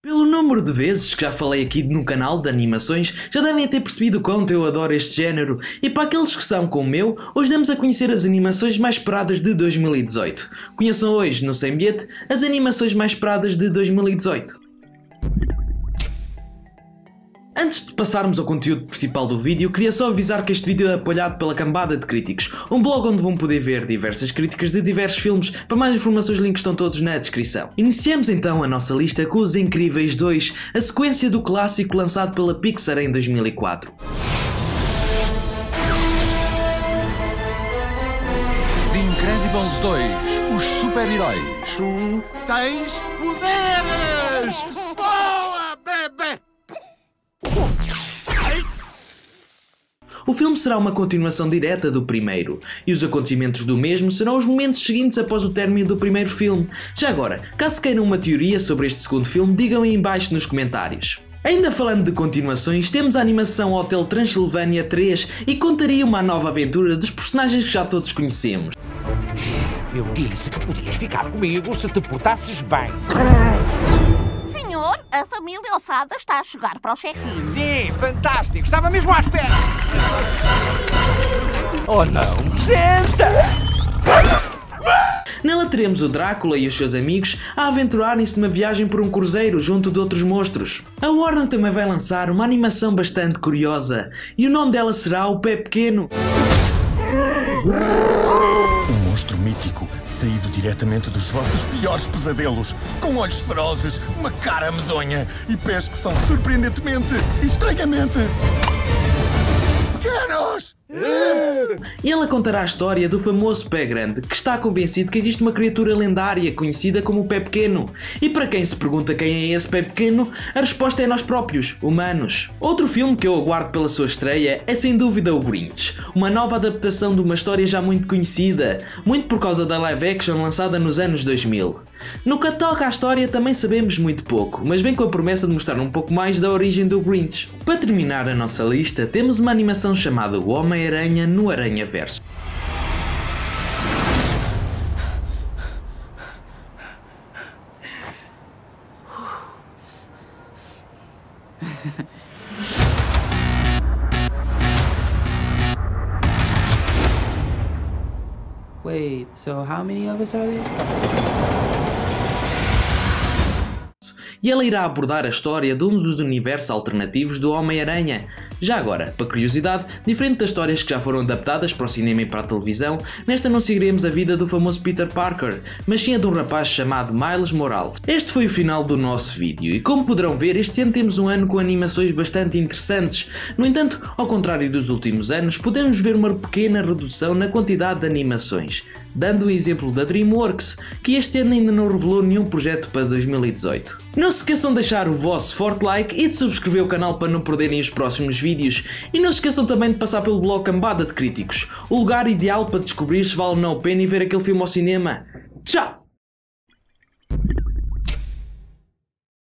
Pelo número de vezes que já falei aqui no canal de animações, já devem ter percebido o quanto eu adoro este género, e para aqueles que são como eu, hoje damos a conhecer as animações mais esperadas de 2018. Conheçam hoje, no Sem Bilhete, as animações mais esperadas de 2018. Antes de passarmos ao conteúdo principal do vídeo, queria só avisar que este vídeo é apoiado pela Cambada de Críticos, um blog onde vão poder ver diversas críticas de diversos filmes. Para mais informações, os links estão todos na descrição. Iniciamos então a nossa lista com Os Incríveis 2, a sequência do clássico lançado pela Pixar em 2004. The Incredibles 2, os super-heróis. Tu tens poderes! O filme será uma continuação direta do primeiro, e os acontecimentos do mesmo serão os momentos seguintes após o término do primeiro filme. Já agora, caso queiram uma teoria sobre este segundo filme, digam aí embaixo nos comentários. Ainda falando de continuações, temos a animação Hotel Transilvânia 3 e contaria uma nova aventura dos personagens que já todos conhecemos. Eu disse que podias ficar comigo se te portasses bem. Senhor, a família Ossada está a chegar para o check-in. Sim, fantástico. Estava mesmo à espera. Oh não, senta! Nela teremos o Drácula e os seus amigos a aventurarem-se numa viagem por um cruzeiro junto de outros monstros. A Warner também vai lançar uma animação bastante curiosa e o nome dela será O Pé Pequeno. Monstro mítico, saído diretamente dos vossos piores pesadelos, com olhos ferozes, uma cara medonha e pés que são surpreendentemente estranhamente pequenos! E ela contará a história do famoso Pé Grande, que está convencido que existe uma criatura lendária conhecida como o Pé Pequeno. E para quem se pergunta quem é esse Pé Pequeno, a resposta é nós próprios, humanos. Outro filme que eu aguardo pela sua estreia é sem dúvida o Grinch, uma nova adaptação de uma história já muito conhecida, muito por causa da live action lançada nos anos 2000. No que toca à história também sabemos muito pouco, mas vem com a promessa de mostrar um pouco mais da origem do Grinch. Para terminar a nossa lista, temos uma animação chamada O Homem-Aranha no Aranha Verso. Wait, so how many of us are there? e ela irá abordar a história de um dos universos alternativos do Homem-Aranha. Já agora, para curiosidade, diferente das histórias que já foram adaptadas para o cinema e para a televisão, nesta não seguiremos a vida do famoso Peter Parker, mas sim a de um rapaz chamado Miles Morales. Este foi o final do nosso vídeo e como poderão ver, este ano temos um ano com animações bastante interessantes. No entanto, ao contrário dos últimos anos, podemos ver uma pequena redução na quantidade de animações, dando o exemplo da DreamWorks, que este ano ainda não revelou nenhum projeto para 2018. Não se esqueçam de deixar o vosso forte like e de subscrever o canal para não perderem os próximos vídeos. E não se esqueçam também de passar pelo blog Cambada de Críticos, o lugar ideal para descobrir se vale ou não a pena ir ver aquele filme ao cinema. Tchau!